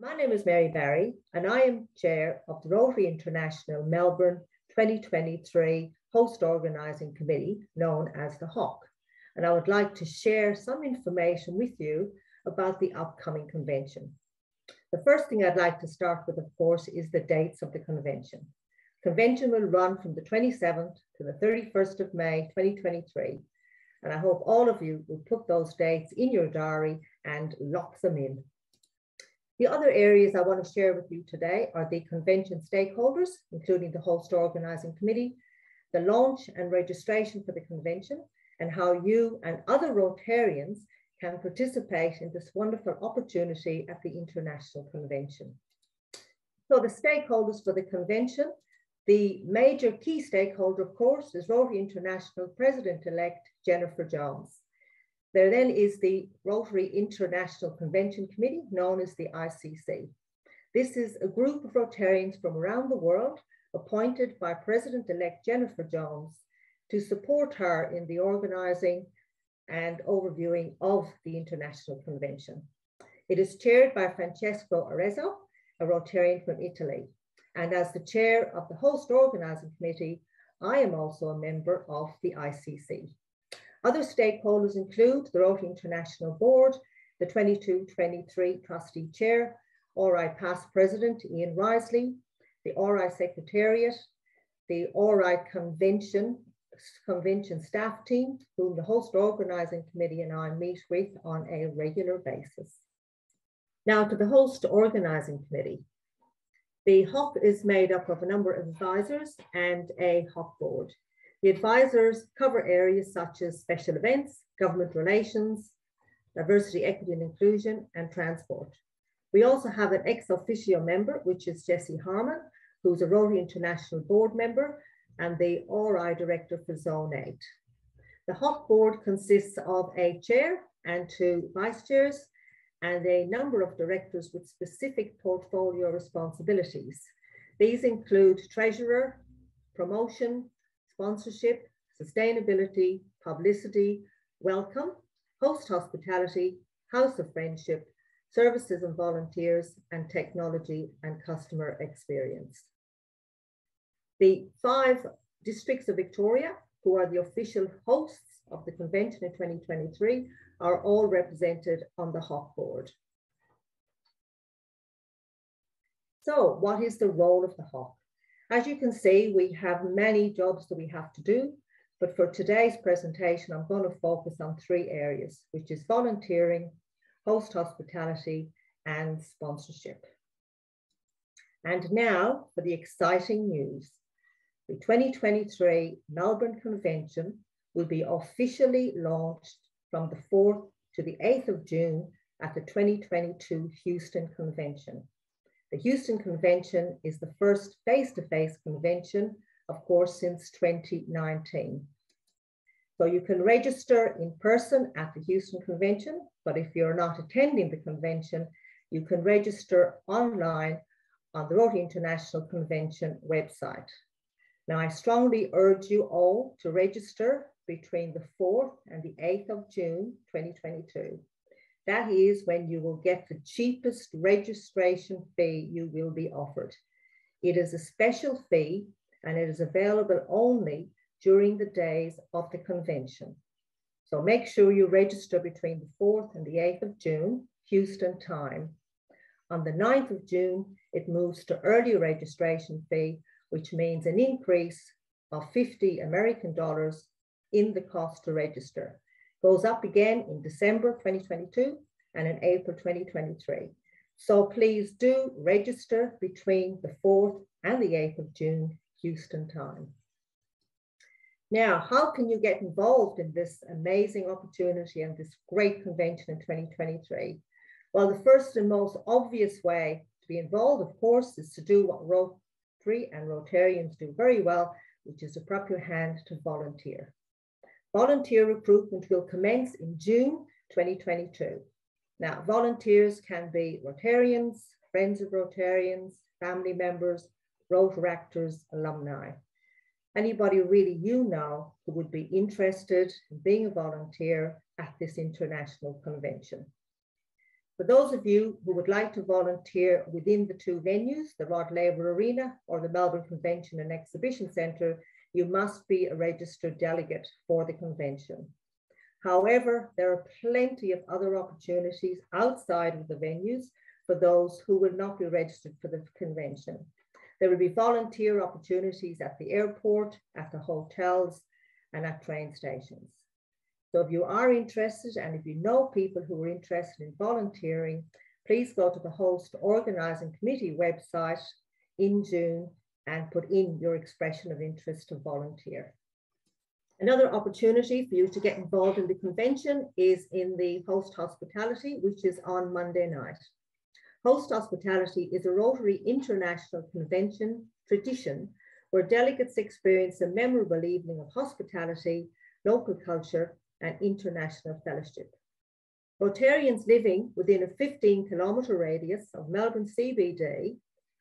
My name is Mary Barry, and I am chair of the Rotary International Melbourne 2023 Host Organising Committee, known as the HOC. And I would like to share some information with you about the upcoming convention. The first thing I'd like to start with, of course, is the dates of the convention. Convention will run from the 27th to the 31st of May 2023. And I hope all of you will put those dates in your diary and lock them in the other areas I want to share with you today are the convention stakeholders, including the host organizing committee, the launch and registration for the convention, and how you and other Rotarians can participate in this wonderful opportunity at the International Convention. So the stakeholders for the convention, the major key stakeholder, of course, is Rotary International President-elect Jennifer Jones. There then is the Rotary International Convention Committee, known as the ICC. This is a group of Rotarians from around the world appointed by President-elect Jennifer Jones to support her in the organizing and overviewing of the International Convention. It is chaired by Francesco Arezzo, a Rotarian from Italy. And as the chair of the host organizing committee, I am also a member of the ICC. Other stakeholders include the Rotary International Board, the 22-23 Trustee Chair, RI Past President Ian Riseley, the RI Secretariat, the RI Convention, Convention staff team, whom the host organising committee and I meet with on a regular basis. Now to the host organising committee. The HOC is made up of a number of advisors and a HOC board. The advisors cover areas such as special events, government relations, diversity, equity and inclusion, and transport. We also have an ex officio member, which is Jessie Harman, who's a Rotary International board member and the RI director for Zone 8. The HOC board consists of a chair and two vice chairs and a number of directors with specific portfolio responsibilities. These include treasurer, promotion, sponsorship, sustainability, publicity, welcome, host hospitality, house of friendship, services and volunteers, and technology and customer experience. The five districts of Victoria, who are the official hosts of the convention in 2023, are all represented on the HOC board. So what is the role of the HOC? As you can see, we have many jobs that we have to do, but for today's presentation, I'm going to focus on three areas, which is volunteering, host hospitality, and sponsorship. And now for the exciting news. The 2023 Melbourne Convention will be officially launched from the 4th to the 8th of June at the 2022 Houston Convention. The Houston Convention is the first face-to-face -face convention, of course, since 2019. So you can register in person at the Houston Convention, but if you're not attending the convention, you can register online on the Rotary International Convention website. Now, I strongly urge you all to register between the 4th and the 8th of June, 2022. That is when you will get the cheapest registration fee you will be offered. It is a special fee and it is available only during the days of the convention. So make sure you register between the 4th and the 8th of June, Houston time. On the 9th of June, it moves to early registration fee, which means an increase of 50 American dollars in the cost to register goes up again in December 2022 and in April 2023. So please do register between the 4th and the 8th of June, Houston time. Now, how can you get involved in this amazing opportunity and this great convention in 2023? Well, the first and most obvious way to be involved, of course, is to do what Rotary and Rotarians do very well, which is to prop your hand to volunteer. Volunteer recruitment will commence in June 2022. Now, volunteers can be Rotarians, friends of Rotarians, family members, Rotaractors, alumni. Anybody really you know who would be interested in being a volunteer at this international convention. For those of you who would like to volunteer within the two venues, the Rod Laver Arena or the Melbourne Convention and Exhibition Centre, you must be a registered delegate for the convention. However, there are plenty of other opportunities outside of the venues for those who will not be registered for the convention. There will be volunteer opportunities at the airport, at the hotels, and at train stations. So if you are interested and if you know people who are interested in volunteering, please go to the host organising committee website in June and put in your expression of interest to volunteer. Another opportunity for you to get involved in the convention is in the host hospitality, which is on Monday night. Host hospitality is a Rotary International Convention tradition where delegates experience a memorable evening of hospitality, local culture, and international fellowship. Rotarians living within a 15 kilometre radius of Melbourne CBD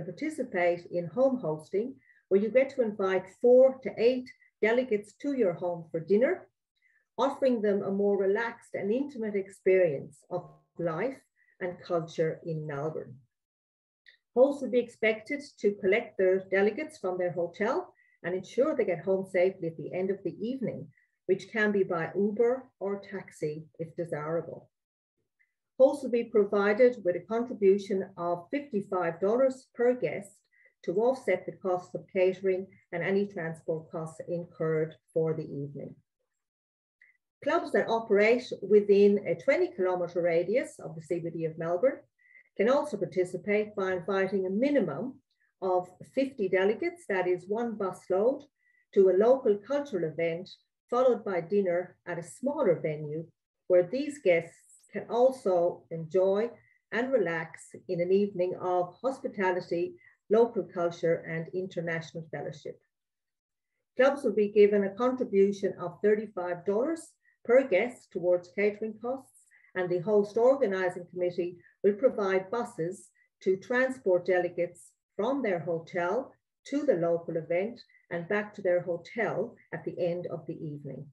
can participate in home hosting, where you get to invite four to eight delegates to your home for dinner, offering them a more relaxed and intimate experience of life and culture in Melbourne. Hosts will be expected to collect their delegates from their hotel and ensure they get home safely at the end of the evening, which can be by Uber or taxi if desirable. Hosts will be provided with a contribution of $55 per guest to offset the costs of catering and any transport costs incurred for the evening. Clubs that operate within a 20 kilometre radius of the CBD of Melbourne can also participate by inviting a minimum of 50 delegates, that is one bus load, to a local cultural event, followed by dinner at a smaller venue where these guests can also enjoy and relax in an evening of hospitality local culture, and international fellowship. Clubs will be given a contribution of $35 per guest towards catering costs, and the host organising committee will provide buses to transport delegates from their hotel to the local event and back to their hotel at the end of the evening.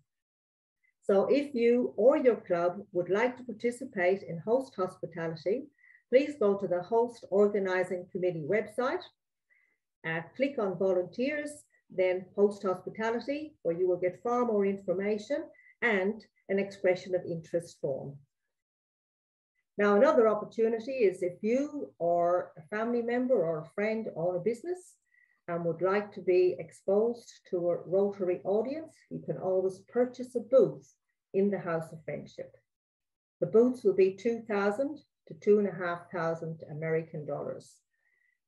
So if you or your club would like to participate in host hospitality, please go to the host organizing committee website, uh, click on volunteers, then host hospitality, where you will get far more information and an expression of interest form. Now, another opportunity is if you or a family member or a friend own a business and would like to be exposed to a Rotary audience, you can always purchase a booth in the House of Friendship. The booths will be 2,000 to 2,500 American dollars.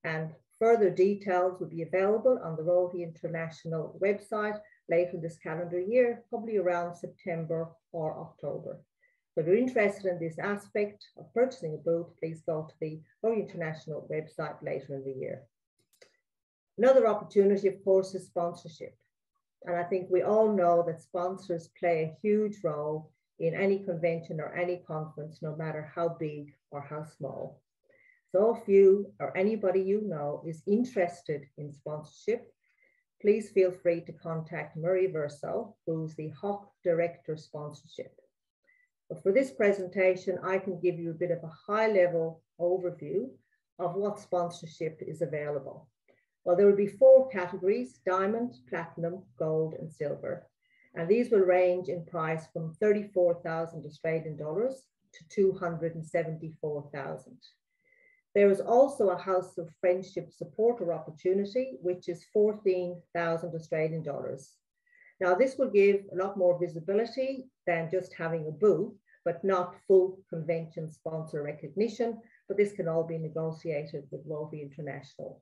And further details will be available on the Rotary International website later this calendar year, probably around September or October. So if you're interested in this aspect of purchasing a booth, please go to the Rotary International website later in the year. Another opportunity, of course, is sponsorship. And I think we all know that sponsors play a huge role in any convention or any conference, no matter how big or how small. So if you or anybody you know is interested in sponsorship, please feel free to contact Murray Verso, who's the HOC Director Sponsorship. But for this presentation, I can give you a bit of a high level overview of what sponsorship is available. Well, there will be four categories, diamond, platinum, gold, and silver. And these will range in price from 34,000 Australian dollars to 274,000. There is also a House of Friendship supporter opportunity, which is 14,000 Australian dollars. Now, this will give a lot more visibility than just having a booth, but not full convention sponsor recognition, but this can all be negotiated with Rotary International.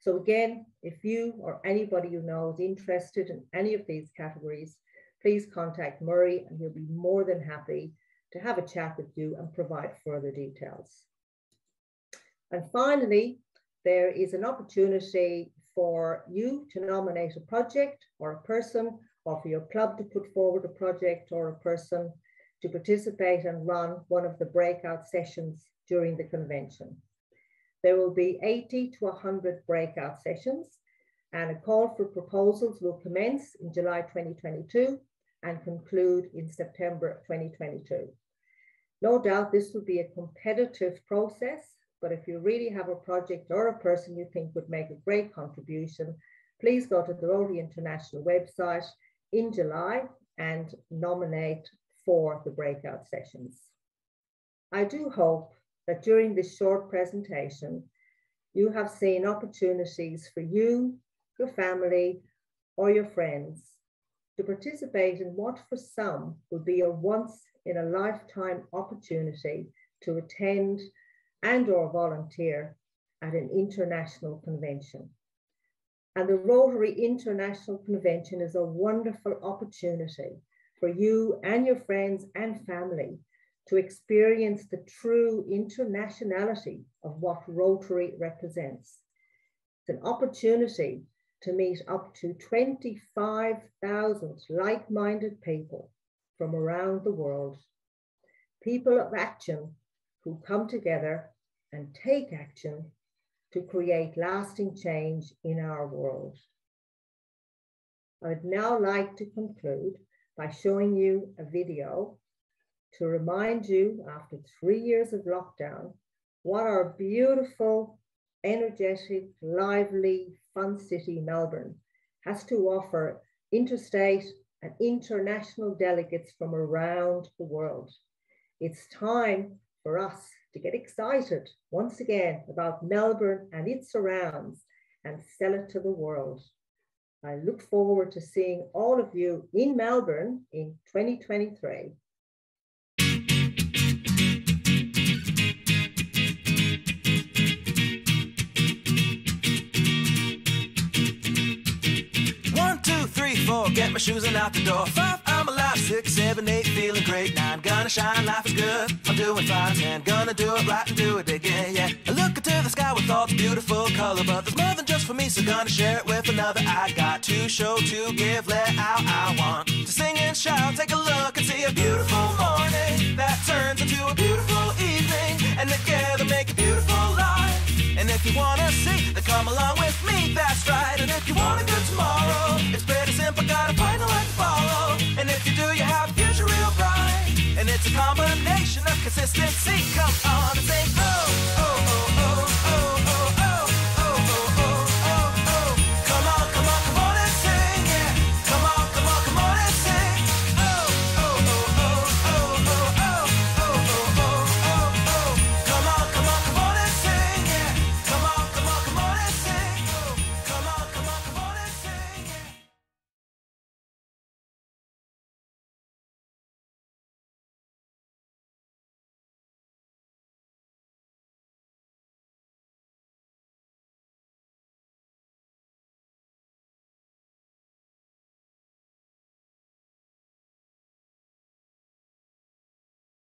So again, if you or anybody you know is interested in any of these categories, please contact Murray and he'll be more than happy to have a chat with you and provide further details. And finally, there is an opportunity for you to nominate a project or a person, or for your club to put forward a project or a person to participate and run one of the breakout sessions during the convention. There will be 80 to 100 breakout sessions and a call for proposals will commence in July 2022 and conclude in September 2022. No doubt this will be a competitive process, but if you really have a project or a person you think would make a great contribution, please go to the Rotary International website in July and nominate for the breakout sessions. I do hope that during this short presentation, you have seen opportunities for you, your family, or your friends to participate in what for some will be a once in a lifetime opportunity to attend and or volunteer at an international convention. And the Rotary International Convention is a wonderful opportunity for you and your friends and family to experience the true internationality of what Rotary represents. It's an opportunity to meet up to 25,000 like minded people from around the world. People of action who come together and take action to create lasting change in our world. I would now like to conclude by showing you a video to remind you after three years of lockdown what our beautiful, energetic, lively, fun city, Melbourne, has to offer interstate and international delegates from around the world. It's time for us to get excited once again about Melbourne and its surrounds and sell it to the world. I look forward to seeing all of you in Melbourne in 2023. Get my shoes and out the door. Five, I'm alive. Six, seven, eight, feeling great. Nine, gonna shine, life is good. I'm doing fine. Ten, gonna do it right and do it again, yeah. I look into the sky with all the beautiful color, but there's more than just for me, so gonna share it with another. I got to show, to give, let out. I want to sing and shout. Take a look and see a beautiful morning that turns into a beautiful evening, and together make a beautiful life. And if you wanna see, then come along with me, that's right. And if you want a good tomorrow, it's pretty simple, gotta find a light to follow. And if you do, you have a future real bright. And it's a combination of consistency. Come on and say, oh.